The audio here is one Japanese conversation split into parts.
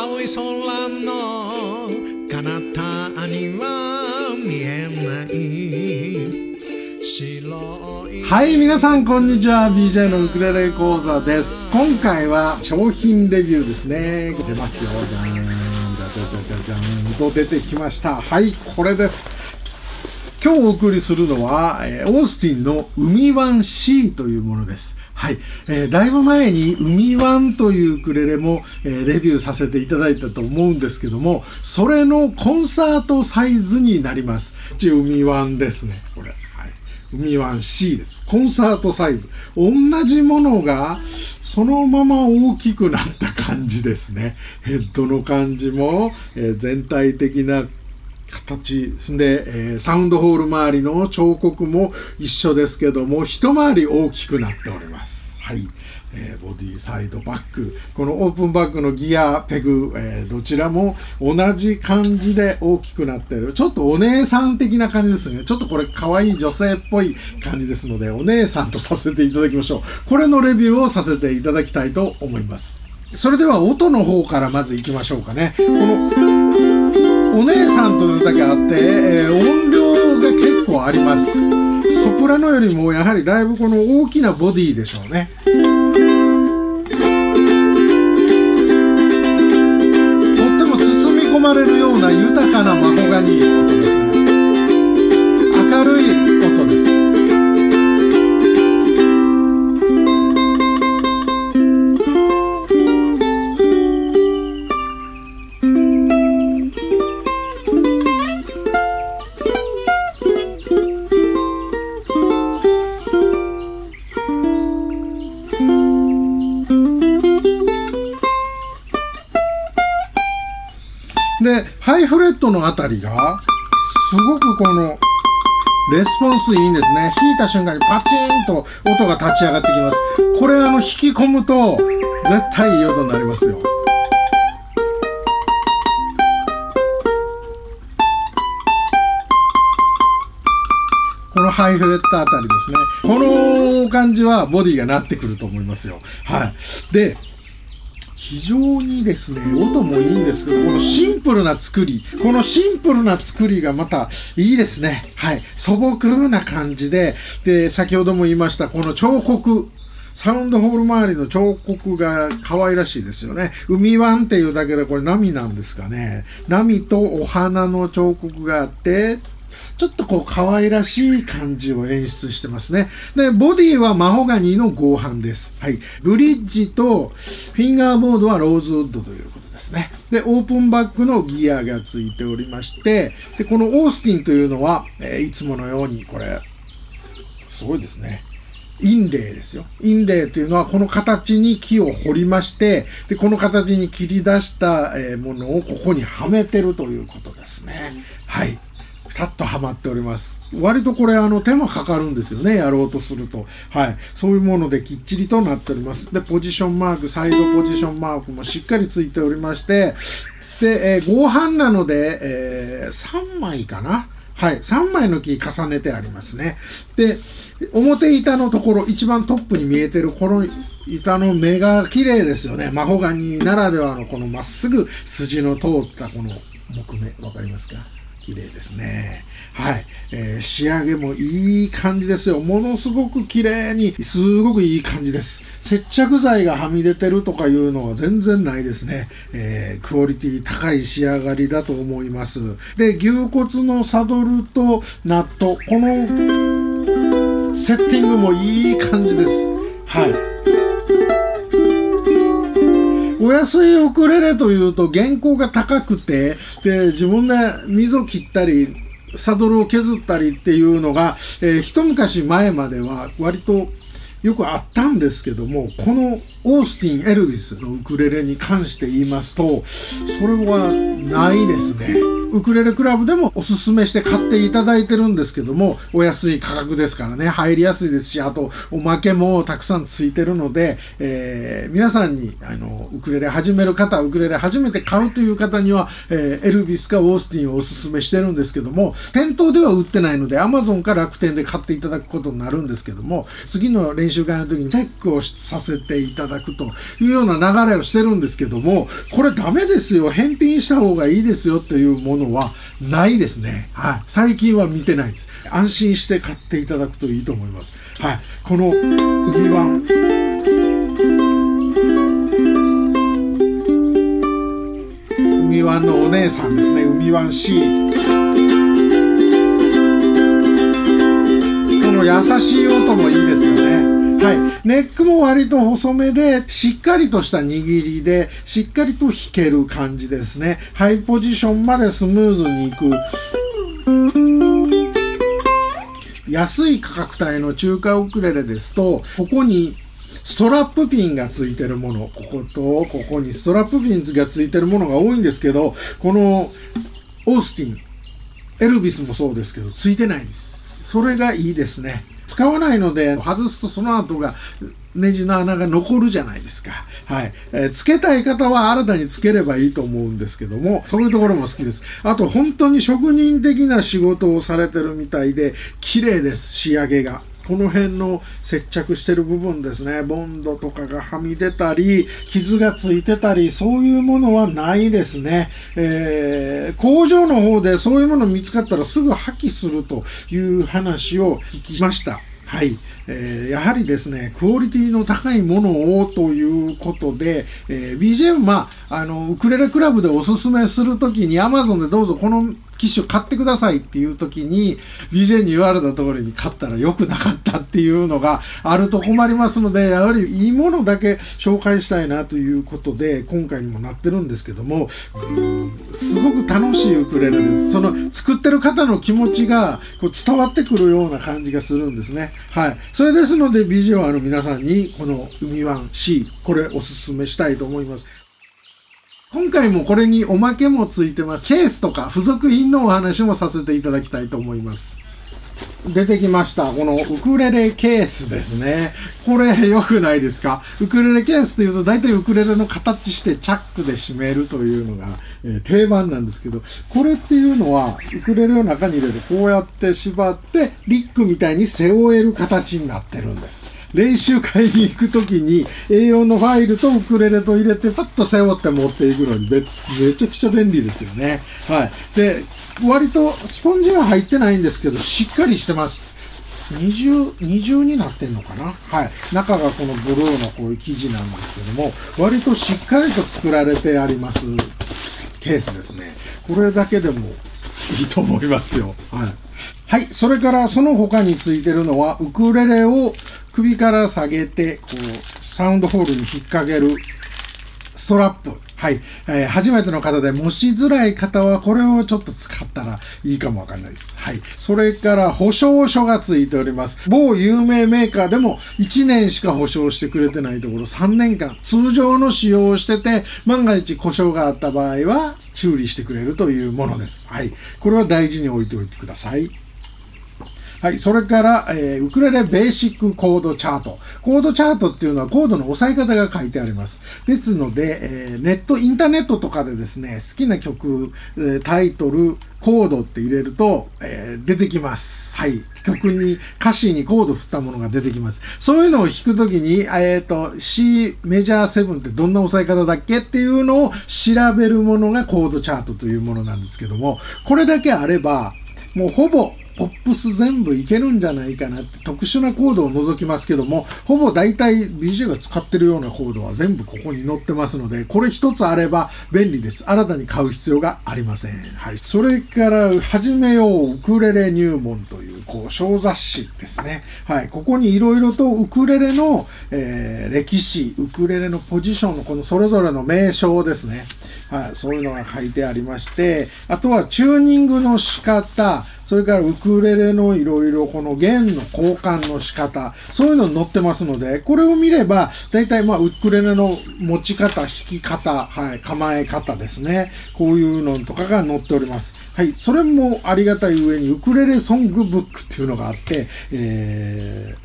青い空の彼方には見えない白いはい皆さんこんにちは。BJ のウクレレ講座です。今回は商品レビューですね。出ますよ。じゃんじゃじゃじゃじゃじゃんと出てきましたはいこれです今日お送りするのは、えーオースティンの海湾 C というものです。はい、えーだいぶ前に海湾というウクレレも、えーレビューさせていただいたと思うんですけども、それのコンサートサイズになります。ち海湾ですね、これ。はい。海湾 C です。コンサートサイズ。同じものがそのまま大きくなった感じですね。ヘッドの感じも、えー全体的な形。で、えーサウンドホール周りの彫刻も一緒ですけども一回り大きくなっております。はい、えーボディサイドバック。このオープンバックのギアペグ、えーどちらも同じ感じで大きくなってる。ちょっとお姉さん的な感じですね。ちょっとこれ可愛い女性っぽい感じですのでお姉さんとさせていただきましょう。これのレビューをさせていただきたいと思います。それでは音の方からまずいきましょうかね。このお姉さんというだけあって、えー音量が結構あります。ソプラノよりもやはりだいぶこの大きなボディでしょうね。とっても包み込まれるような豊かなマホガニー。でハイフレットのあたりがすごくこのレスポンスいいんですね。弾いた瞬間にパチンと音が立ち上がってきます。これあの弾き込むと絶対いい音になりますよ。このハイフレットあたりですね。この感じはボディがなってくると思いますよ。はい。で非常にですね音もいいんですけどこのシンプルな作りこのシンプルな作りがまたいいですねはい素朴な感じでで先ほども言いましたこの彫刻サウンドホール周りの彫刻が可愛らしいですよね。海湾っていうだけでこれ波なんですかね。波とお花の彫刻があって、ちょっとこう可愛らしい感じを演出してますね。で、ボディはマホガニーの合板です。はい。ブリッジとフィンガーボードはローズウッドということですね。で、オープンバックのギアがついておりまして、で、このオースティンというのは、えーいつものようにこれ、すごいですね。インレイですよ。インレイというのはこの形に木を彫りまして、で、この形に切り出したものをここにはめてるということですね。はい。ピタッとはまっております。割とこれあの手間かかるんですよね、やろうとすると。はい。そういうものできっちりとなっております。で、ポジションマーク、サイドポジションマークもしっかりついておりまして、で、えー合板なので、えー3枚かな。はい、3枚の木重ねてありますね。で、表板のところ、一番トップに見えてるこの板の目が綺麗ですよね。マホガニならではのこのまっすぐ筋の通ったこの木目、わかりますか？綺麗ですね。はい、えー仕上げもいい感じですよ。ものすごく綺麗に、すごくいい感じです。接着剤がはみ出てるとかいうのは全然ないですね。えークオリティ高い仕上がりだと思います。で、牛骨のサドルとナット、このセッティングもいい感じです。はい。お安いウクレレというと原稿が高くてで自分で溝切ったりサドルを削ったりっていうのが、えー一昔前までは割とよくあったんですけどもこのオースティン・エルビスのウクレレに関して言いますとそれはないですね。ウクレレクラブでもおすすめして買っていただいてるんですけどもお安い価格ですからね入りやすいですしあとおまけもたくさんついてるので、えー皆さんにあのウクレレ始める方ウクレレ初めて買うという方には、えーエルビスかオースティンをおすすめしてるんですけども店頭では売ってないので Amazon か楽天で買っていただくことになるんですけども次の練習会の時にチェックをさせていただだくというような流れをしてるんですけども、これダメですよ、返品した方がいいですよっていうものはないですね。はい。最近は見てないです。安心して買っていただくといいと思います。はい。この海湾海湾のお姉さんですね海湾 C この優しい音もいいですよねはい、ネックも割と細めでしっかりとした握りでしっかりと弾ける感じですね。ハイポジションまでスムーズにいく。安い価格帯の中華ウクレレですとここにストラップピンがついてるもの。こことここにストラップピンがついてるものが多いんですけどこのオースティンエルビスもそうですけどついてないです。それがいいですね。使わないので外すとその後がネジの穴が残るじゃないですか。はい。えー、つけたい方は新たにつければいいと思うんですけども、そういうところも好きです。あと、本当に職人的な仕事をされてるみたいで、綺麗です、仕上げが。この辺の接着してる部分ですね、ボンドとかがはみ出たり、傷がついてたり、そういうものはないですね。えー、工場の方でそういうもの見つかったらすぐ破棄するという話を聞きました。はい、えー、やはりですね、クオリティの高いものをということで、えー、BGM、まあ、あの、ウクレレクラブでおすすめするときに Amazon でどうぞこの機種買ってくださいっていう時に DJ に言われた通りに買ったら良くなかったっていうのがあると困りますのでやはりいいものだけ紹介したいなということで今回にもなってるんですけどもすごく楽しいウクレレです。その作ってる方の気持ちがこう伝わってくるような感じがするんですね。はい。それですので BJ はあの皆さんにこの海湾 C これおすすめしたいと思います。今回もこれにおまけもついてます。ケースとか付属品のお話もさせていただきたいと思います。出てきました。このウクレレケースですね。これ良くないですか？ウクレレケースというと大体ウクレレの形してチャックで締めるというのが、え、定番なんですけど、これっていうのはウクレレを中に入れてこうやって縛ってリックみたいに背負える形になってるんです。練習会に行く時に A4 のファイルとウクレレと入れてパッと背負って持っていくのにめめちゃくちゃ便利ですよね。はい。で、割とスポンジは入ってないんですけど、しっかりしてます。二重、二重になってんのかな？はい。中がこのブルーのこういう生地なんですけども、割としっかりと作られてありますケースですね。これだけでもいいと思いますよ。はい。はい。それからその他についてるのは、ウクレレを首から下げて、こう、サウンドホールに引っ掛けるストラップ。はい、えー、初めての方でもしづらい方はこれをちょっと使ったらいいかもわかんないです。はい。それから保証書がついております。某有名メーカーでも1年しか保証してくれてないところ3年間通常の使用をしてて万が一故障があった場合は修理してくれるというものです。はい。これは大事に置いておいてください。はい、それから、えー、ウクレレベーシックコードチャート。コードチャートっていうのはコードの押さえ方が書いてあります。ですので、えー、ネット、インターネットとかでですね、好きな曲、タイトル、コードって入れると、えー、出てきます。はい。曲に、歌詞にコード振ったものが出てきます。そういうのを弾くときに、えっ、ー、と、C メジャー7ってどんな押さえ方だっけっていうのを調べるものがコードチャートというものなんですけども、これだけあれば、もうほぼポップス全部いけるんじゃないかなって特殊なコードを除きますけどもほぼ大体 BJ が使ってるようなコードは全部ここに載ってますのでこれ一つあれば便利です。新たに買う必要がありません、はい、それから始めようウクレレ入門というこう小雑誌ですね、はい、ここにいろいろとウクレレの、えー、歴史ウクレレのポジションのこのそれぞれの名称ですね、はい、そういうのが書いてありましてあとはチューニングの仕方それからウクレレのいろいろこの弦の交換の仕方、そういうの載ってますので、これを見れば、大体まあウクレレの持ち方、弾き方、はい、構え方ですね。こういうのとかが載っております。はい、それもありがたい上にウクレレソングブックっていうのがあって、え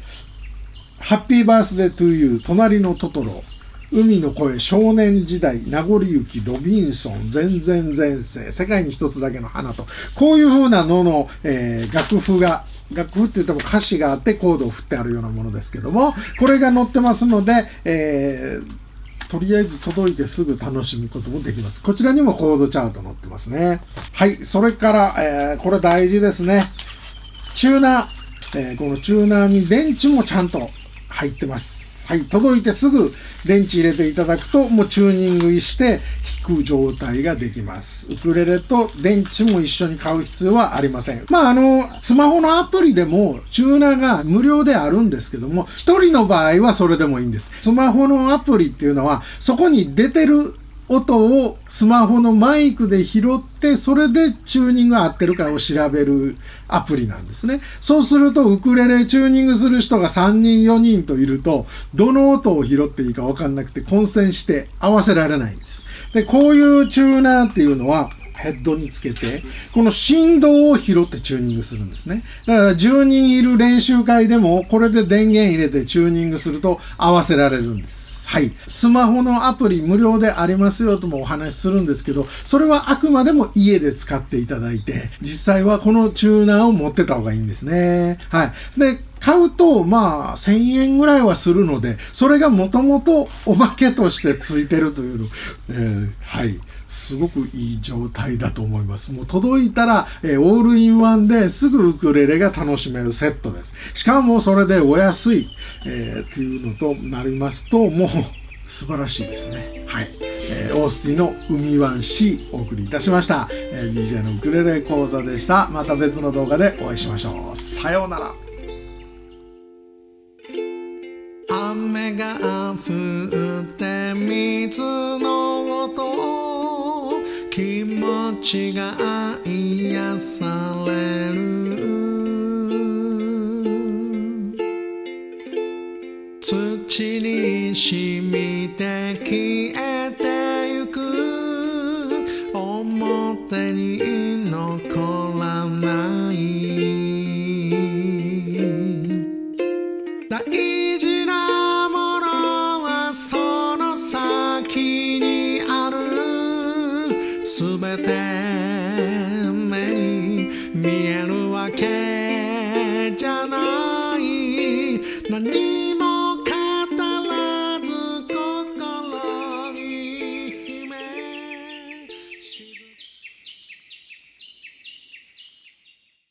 ー、ハッピーバースデートゥーユー、隣のトトロ、海の声少年時代名残雪ロビンソン全然前世世界に一つだけの花とこういう風なのの、えー、楽譜が楽譜って言っても歌詞があってコードを振ってあるようなものですけどもこれが載ってますので、えーとりあえず届いてすぐ楽しむこともできます。こちらにもコードチャート載ってますね。はい。それから、えー、これ大事ですね。チューナー。えー、このチューナーに電池もちゃんと入ってます。はい、届いてすぐ電池入れていただくと、もうチューニングして弾く状態ができます。ウクレレと電池も一緒に買う必要はありません。まあ、あの、スマホのアプリでもチューナーが無料であるんですけども、一人の場合はそれでもいいんです。スマホのアプリっていうのは、そこに出てる音をスマホのマイクで拾ってそれでチューニング合ってるかを調べるアプリなんですね。そうするとウクレレチューニングする人が3人4人といるとどの音を拾っていいか分かんなくて混戦して合わせられないんです。でこういうチューナーっていうのはヘッドにつけてこの振動を拾ってチューニングするんですね。だから10人いる練習会でもこれで電源入れてチューニングすると合わせられるんです。はい。スマホのアプリ無料でありますよともお話しするんですけど、それはあくまでも家で使っていただいて、実際はこのチューナーを持ってた方がいいんですね。はい。で、買うと、まあ、1000円ぐらいはするので、それがもともとおまけとしてついてるというの、えー、はい。すごくいい状態だと思います。もう届いたら、えー、オールインワンですぐウクレレが楽しめるセットです。しかもそれでお安い、えー、っていうのとなりますと、もう素晴らしいですね。はい。えー、オースティンの UMI-1C お送りいたしました。えー、 BJ のウクレレ講座でした。また別の動画でお会いしましょう。さようなら。雨が降って水の音気持ちが癒される。土に染